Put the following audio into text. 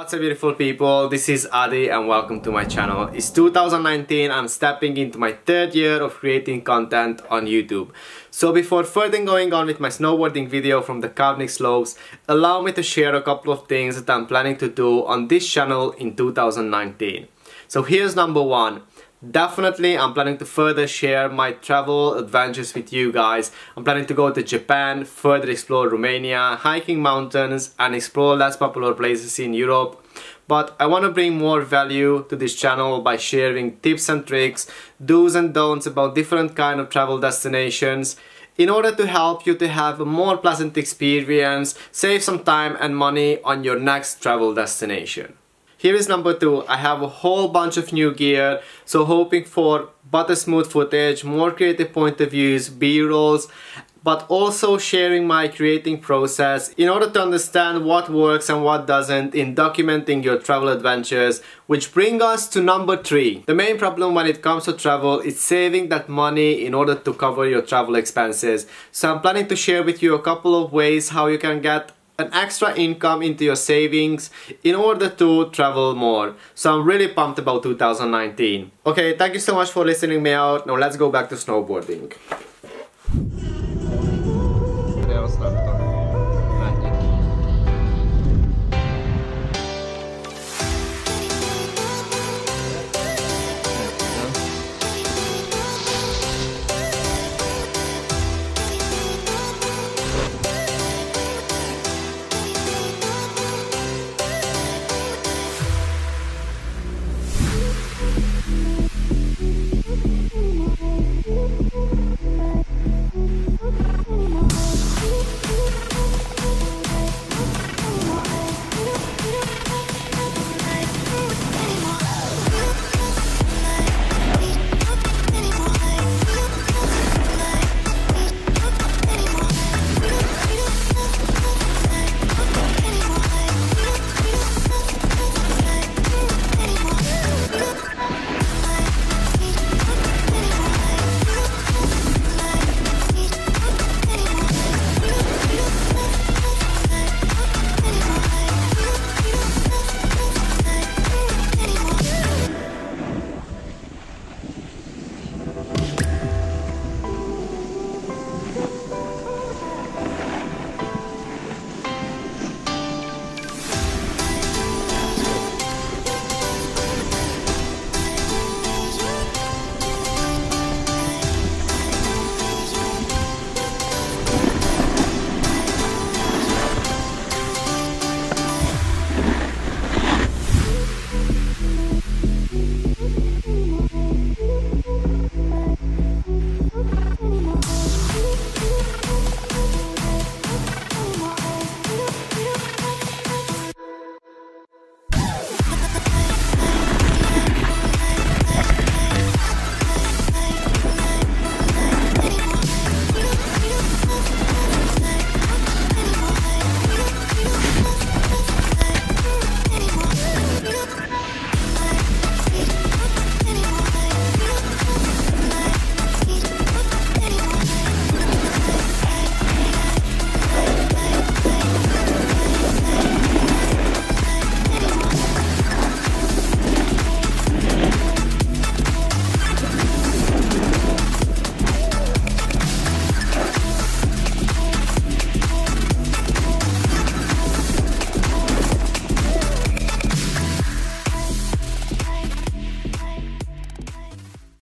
What's up beautiful people, this is Adi and welcome to my channel. It's 2019, I'm stepping into my third year of creating content on YouTube. So before further going on with my snowboarding video from the Cavnic slopes, allow me to share a couple of things that I'm planning to do on this channel in 2019. So here's number one. Definitely, I'm planning to further share my travel adventures with you guys. I'm planning to go to Japan, further explore Romania, hiking mountains and explore less popular places in Europe. But I want to bring more value to this channel by sharing tips and tricks, do's and don'ts about different kind of travel destinations in order to help you to have a more pleasant experience, save some time and money on your next travel destination. Here is number two. I have a whole bunch of new gear. So hoping for butter smooth footage, more creative point of views, b-rolls, but also sharing my creating process in order to understand what works and what doesn't in documenting your travel adventures, which bring us to number three. The main problem when it comes to travel is saving that money in order to cover your travel expenses. So I'm planning to share with you a couple of ways how you can get an extra income into your savings in order to travel more. So I'm really pumped about 2019. Okay, thank you so much for listening me out. Now let's go back to snowboarding.